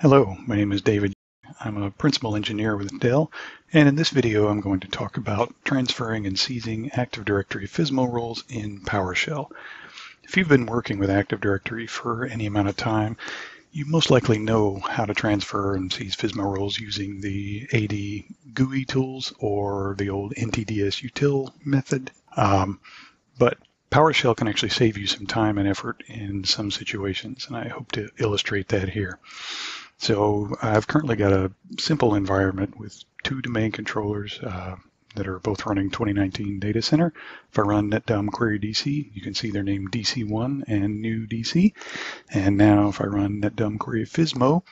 Hello, my name is David. I'm a principal engineer with Dell, and in this video I'm going to talk about transferring and seizing Active Directory FSMO roles in PowerShell. If you've been working with Active Directory for any amount of time, you most likely know how to transfer and seize FSMO roles using the AD GUI tools or the old NTDS util method. Um, but PowerShell can actually save you some time and effort in some situations, and I hope to illustrate that here. So I've currently got a simple environment with two domain controllers uh, that are both running 2019 Data Center. If I run NetDOM Query DC, you can see they're named DC1 and new DC. And now if I run NetDOM Query FSMO,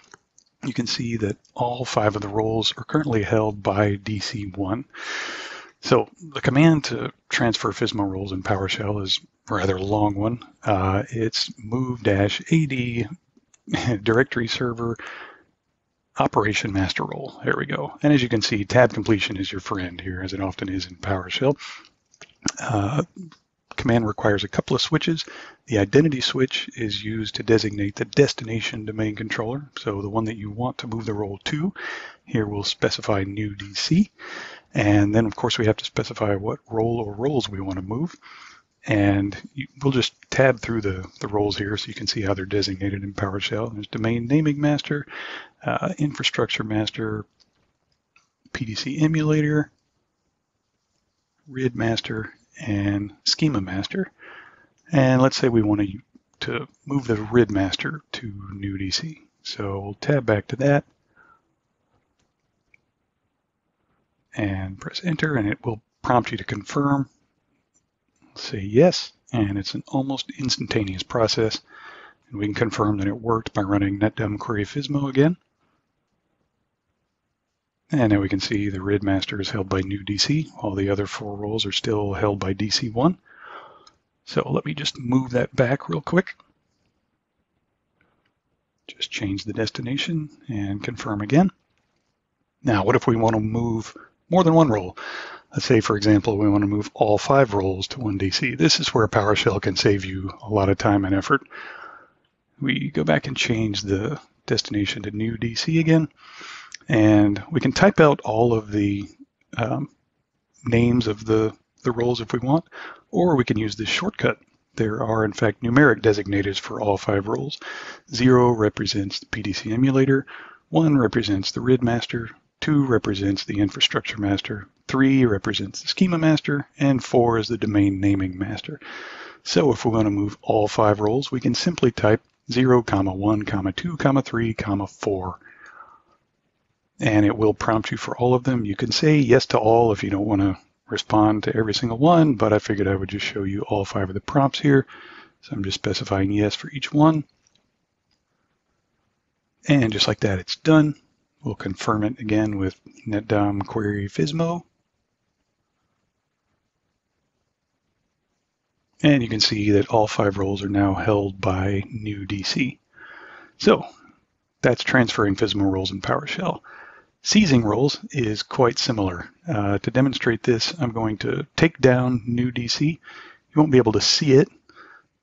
you can see that all five of the roles are currently held by DC1. So the command to transfer FSMO roles in PowerShell is rather long one. Uh, it's move-ad directory server operation master role. There we go. And as you can see, tab completion is your friend here, as it often is in PowerShell. Uh, command requires a couple of switches. The identity switch is used to designate the destination domain controller, so the one that you want to move the role to. Here we'll specify new DC. And then, of course, we have to specify what role or roles we want to move. And you, we'll just tab through the, the roles here so you can see how they're designated in PowerShell. There's domain naming master, uh, infrastructure master, PDC emulator, RID master, and schema master. And let's say we want to, to move the RID master to new DC. So we'll tab back to that and press enter and it will prompt you to confirm say yes, hmm. and it's an almost instantaneous process. And we can confirm that it worked by running netdom query FSMO again. And now we can see the RID master is held by new DC. All the other four roles are still held by DC1. So let me just move that back real quick. Just change the destination and confirm again. Now, what if we want to move more than one role? Let's say, for example, we want to move all five roles to one DC. This is where PowerShell can save you a lot of time and effort. We go back and change the destination to new DC again, and we can type out all of the um, names of the, the roles if we want, or we can use this shortcut. There are, in fact, numeric designators for all five roles. Zero represents the PDC emulator, one represents the RID master, two represents the infrastructure master, three represents the schema master, and four is the domain naming master. So if we want to move all five roles, we can simply type 0, comma 1, comma 2, comma 3, comma 4. And it will prompt you for all of them. You can say yes to all if you don't want to respond to every single one, but I figured I would just show you all five of the prompts here. So I'm just specifying yes for each one. And just like that, it's done. We'll confirm it again with netdom query FSMO. And you can see that all five roles are now held by new DC. So that's transferring FSMO roles in PowerShell. Seizing roles is quite similar. Uh, to demonstrate this, I'm going to take down new DC. You won't be able to see it,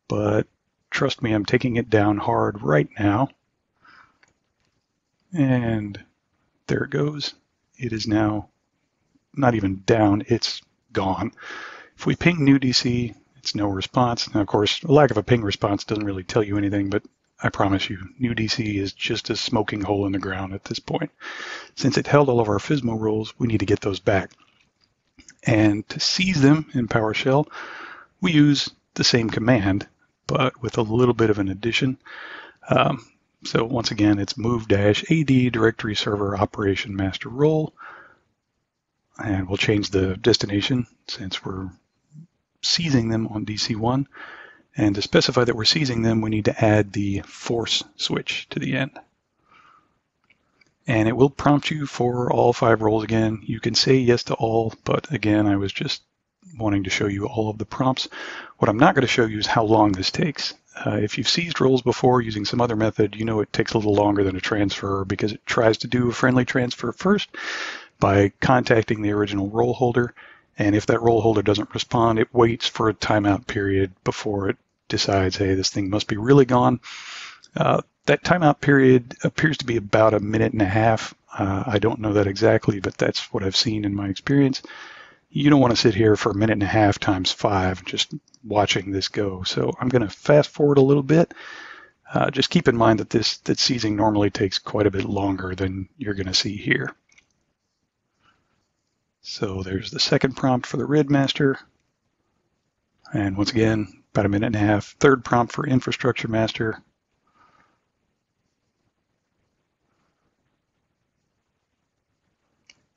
but trust me, I'm taking it down hard right now. And there it goes. It is now not even down, it's gone. If we ping new DC, it's no response. Now, of course, a lack of a ping response doesn't really tell you anything, but I promise you, new DC is just a smoking hole in the ground at this point. Since it held all of our FSMO rules, we need to get those back. And to seize them in PowerShell, we use the same command, but with a little bit of an addition. Um, so once again, it's move-ad directory server operation master role. And we'll change the destination since we're seizing them on DC1. And to specify that we're seizing them, we need to add the force switch to the end. And it will prompt you for all five roles again. You can say yes to all, but again, I was just wanting to show you all of the prompts. What I'm not going to show you is how long this takes. Uh, if you've seized roles before using some other method, you know it takes a little longer than a transfer because it tries to do a friendly transfer first by contacting the original role holder. And if that role holder doesn't respond, it waits for a timeout period before it decides, hey, this thing must be really gone. Uh, that timeout period appears to be about a minute and a half. Uh, I don't know that exactly, but that's what I've seen in my experience. You don't want to sit here for a minute and a half times five just watching this go. So I'm going to fast forward a little bit. Uh, just keep in mind that this that seizing normally takes quite a bit longer than you're going to see here. So there's the second prompt for the RID master. And once again, about a minute and a half. Third prompt for infrastructure master.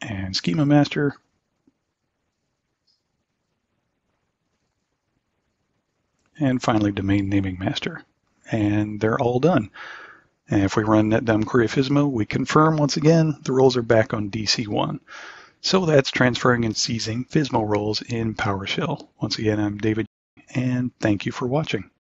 And schema master. And finally, domain naming master. And they're all done. And if we run netdom query FSMO, we confirm once again the roles are back on DC1. So that's transferring and seizing FSMO roles in PowerShell. Once again, I'm David, and thank you for watching.